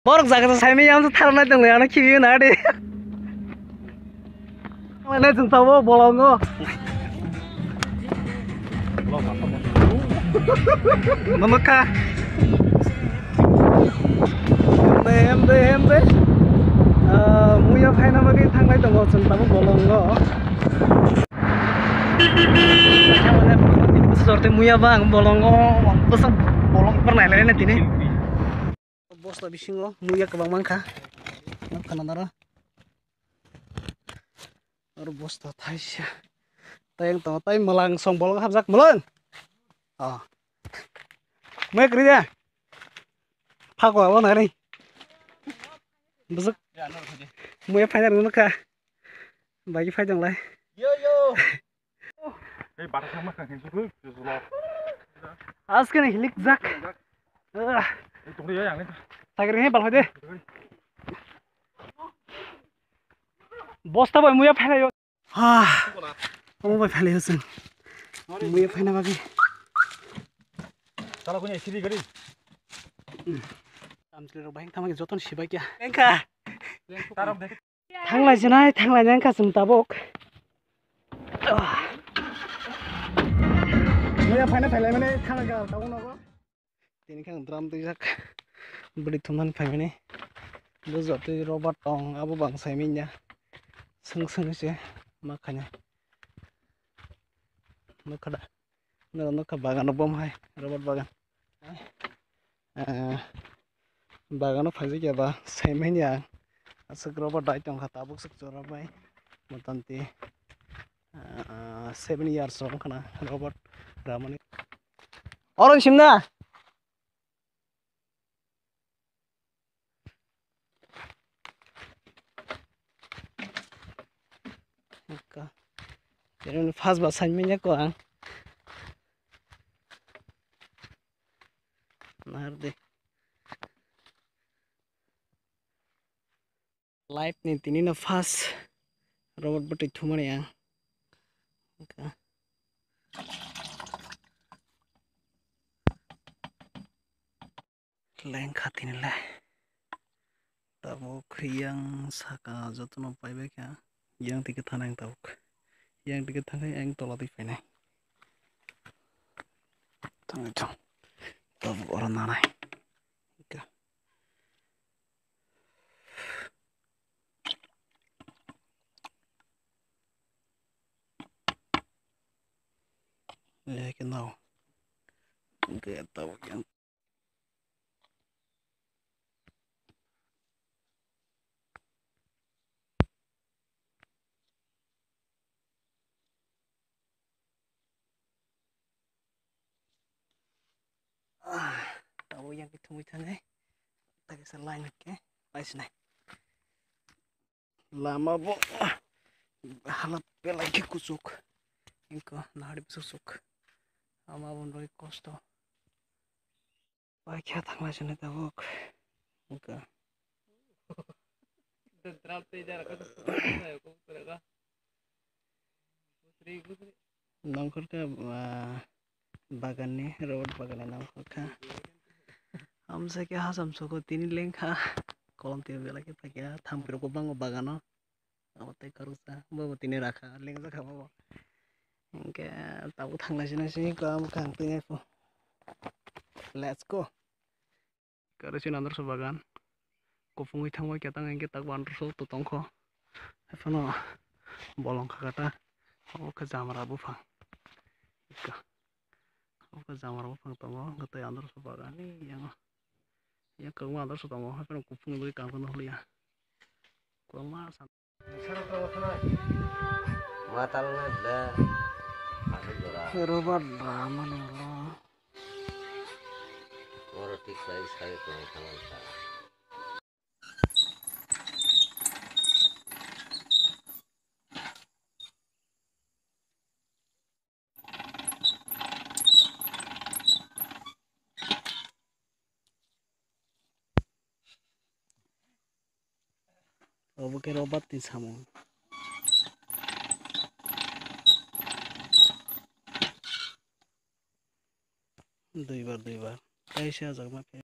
Borok zaga saimi yam tu tharna dong ya na kibi na. Mana bolongo. Mamaka. Embe embe embe. Ah, muya phaina bagi thanglai dong jeng tawo bolongo. Sorte muya bang bolongo. Besok bolong pernah lain nanti posto bisingo ke bang mangka nak bos aru bosta sih, tayang tau melang songbol habzak melon ah. Ya, muya kerja pako awan besok muya pajang ngono bagi pajang lah yo yo. এই বাটা খামা খান কিছু কিছু আজকে হিলিক যাক তোমরা যাই আনলে Hey, tunggu ya yang ini. सागर हे बल दे बस्ता भयो मुया फाइलायो हा म फाइलायो सुन मुया फाइना बाकी Kalau punya istri gari. आमसले र बाइक थामाके जतन सिबाय क्या एंका Taruh deh. थांलाय जनाय थांलाय एंका जों ताबक मुया फाइना फाइलाय माने थांलाय गा ताबक नगो दिनै खां beritungan kami ni. Buzat di robot Tong abu bang saya seng seng sih makanya mereka dah mereka bagan bom hai robot bagan apa sih jaba saya minyak. Asal robot dah itu abu abuk sektor apa matanti seven years orang robot ramai Ramani orang simna! First बार सामने को लाइफ ने तीन फ़र्स्ट रबट बटे थुमे लेंखा तीन तब खुआ सका जत्न पाबे क्या yang tiga tanah yang tabuk. Yang tiga tanah yang tolak di fene. Tang itu. Tabuk orang nanai. Ka. Ya eh, kenal Gak tahu yang Tao yang itu muita nih. Tadi selain ke, pas nih. Lama bu, halat pelagi kusuk. Inko nadi susuk. Ama bun roi kosto. Pakai hati macam ni tau buk. Inko. Drop tu jarak kau. Nangkur ke? nih road bagan nongkor ka हमसे क्या हाँ हमसो को तीन लेंग खा कलम तीन बेला के पाकिया थाम पिरो को बांगो बागानो अब ते करू सा बाबा तीन राखा लेंग जा खा बाबा इनके ताबु थांना सिना सिनी काम खांग तीन को लेट्स गो करू सिन अंदर सो बागान कोफुंग थांगो क्या तांग इनके तक बांदर सो तो तंखो एफनो bolong kakata o ke jamara bufang ika ke jamara bufang tongo ngetai andor so bagan ni yang yang kau mah terus tunggu apa nak kupung beri kau kena ya kau mah Matal na da. Ano dora? robot drama nih lo Moro tik sai 어부게 로바티 사몽 দুইবার দুইবার। তাই সে যাক মাকে।